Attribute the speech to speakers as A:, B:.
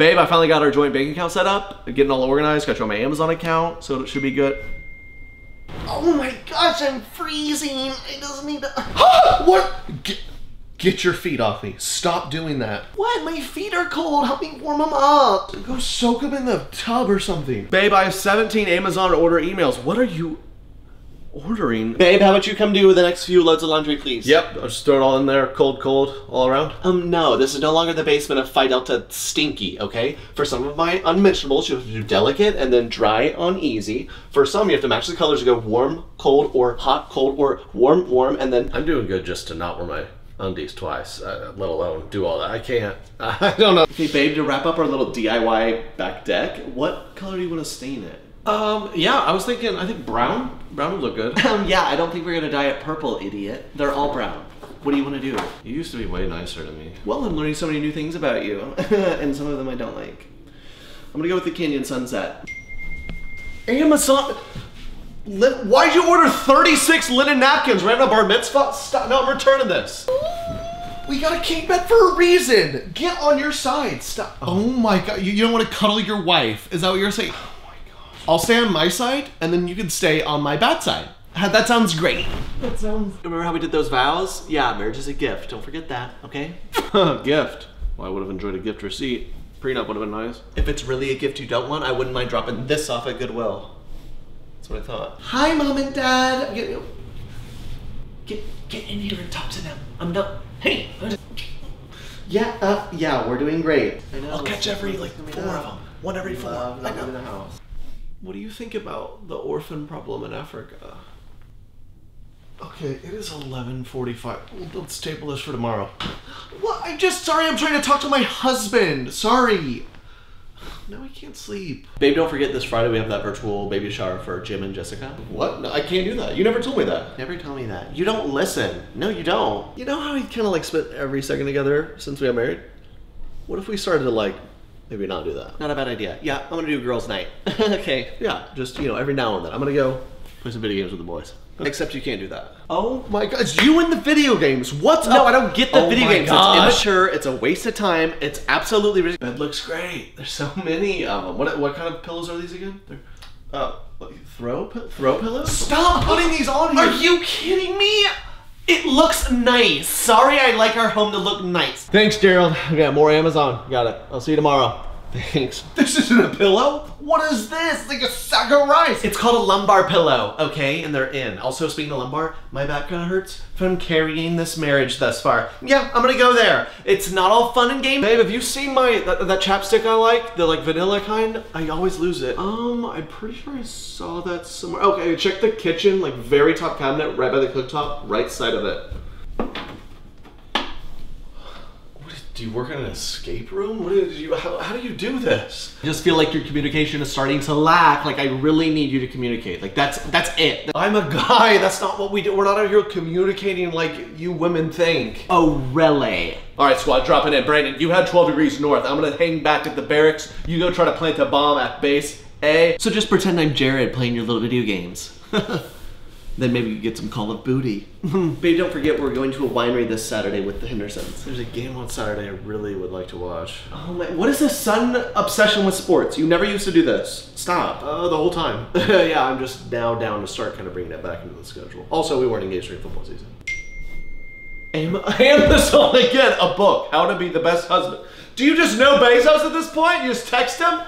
A: Babe, I finally got our joint bank account set up. Getting all organized. Got you on my Amazon account, so it should be good.
B: Oh my gosh, I'm freezing. I just need to.
A: what? Get, get your feet off me. Stop doing that.
B: What? My feet are cold. Help me warm them up.
A: Go soak them in the tub or something. Babe, I have 17 Amazon order emails. What are you ordering?
B: Babe, how about you come do the next few loads of laundry, please?
A: Yep, I'll just throw it all in there, cold, cold, all around.
B: Um, no, this is no longer the basement of Phi Delta Stinky, okay? For some of my unmentionables, you have to do delicate and then dry on easy. For some, you have to match the colors to go warm, cold, or hot, cold, or warm, warm, and then...
A: I'm doing good just to not wear my undies twice, uh, let alone do all that. I can't. I don't know.
B: Okay, babe, to wrap up our little DIY back deck, what color do you want to stain it?
A: Um, yeah, I was thinking, I think brown. Brown would look good.
B: Um, yeah, I don't think we're gonna dye it purple, idiot. They're all brown. What do you want to do?
A: You used to be way nicer to me.
B: Well, I'm learning so many new things about you, and some of them I don't like. I'm gonna go with the Canyon Sunset.
A: Amazon. Lin- Why'd you order 36 linen napkins right on a bar mitzvah? Stop. No, I'm returning this. We got a king bed for a reason. Get on your side. Stop.
C: Oh my god, you, you don't want to cuddle your wife. Is that what you're saying? My gosh. I'll stay on my side, and then you can stay on my bad side. That sounds great.
B: That sounds. Remember how we did those vows? Yeah, marriage is a gift. Don't forget that, okay?
A: gift. Well, I would have enjoyed a gift receipt. Prenup would have been nice.
B: If it's really a gift you don't want, I wouldn't mind dropping this off at Goodwill. That's what I thought.
C: Hi, mom and dad.
B: Get, get, get in here and talk to them. I'm not. Hey!
C: Yeah, uh, yeah, we're doing great.
B: I know.
A: I'll catch every like four of them. One every four.
C: Love
A: I
C: living in
A: know.
C: the house.
A: What do you think about the orphan problem in Africa? Okay, it is 11:45. Let's table this for tomorrow.
C: What? I'm just sorry. I'm trying to talk to my husband. Sorry.
A: Now I can't sleep.
B: Babe, don't forget this Friday we have that virtual baby shower for Jim and Jessica.
A: What? No, I can't do that. You never told me that.
B: Never tell me that. You don't listen. No, you don't.
A: You know how we kind of like spent every second together since we got married? What if we started to like maybe not do that?
B: Not a bad idea. Yeah, I'm gonna do girls' night. okay.
A: Yeah, just you know every now and then. I'm gonna go play some video games with the boys. Except you can't do that.
B: Oh
A: My God, it's you in the video games. What's
B: No,
A: up?
B: I don't get the
A: Oh
B: video games.
A: gosh.
B: It's immature. It's a waste of time. It's absolutely ridiculous.
A: Bed looks great. There's so many of them. What what kind of pillows are these again? They're, uh, like throw throw pillows.
C: Stop putting these on here.
B: Are you kidding me? Looks nice. Sorry, I like our home to look nice.
A: Thanks, Gerald. I got more Amazon. Got it. I'll see you tomorrow. Thanks.
C: This isn't a pillow. What is this? Like a sack of rice.
B: It's called a lumbar pillow, okay? And they're in. Also, speaking of lumbar, my back kind of hurts from carrying this marriage thus far. Yeah, I'm gonna go there. It's not all fun and games.
A: Babe, have you seen my that, that chapstick I like? The like vanilla kind? I always lose it.
B: Um, I'm pretty sure I saw that somewhere. Okay, check the kitchen, like very top cabinet, right by the cooktop, right side of it.
A: What, do you work in an escape room? What did you? How, how do you do this?
B: I just feel like your communication is starting to lack. Like I really need you to communicate. Like that's that's it.
A: I'm a guy. That's not what we do. We're not out here communicating like you women think.
B: Oh, really?
A: All right, squad, dropping in. Brandon, you had 12 degrees north. I'm gonna hang back at the barracks. You go try to plant a bomb at base A.
B: So just pretend I'm Jared playing your little video games. then maybe you get some Call of Booty. Babe, don't forget we're going to a winery this Saturday with the Hendersons.
A: There's a game on Saturday I really would like to watch.
B: Oh my, what is this sudden obsession with sports? You never used to do this. Stop.
A: Uh, the whole time. yeah, I'm just now down to start kind of bringing it back into the schedule. Also, we weren't engaged during football season. Am- Amazon again, a book, How to Be the Best Husband. Do you just know Bezos at this point? You just text him?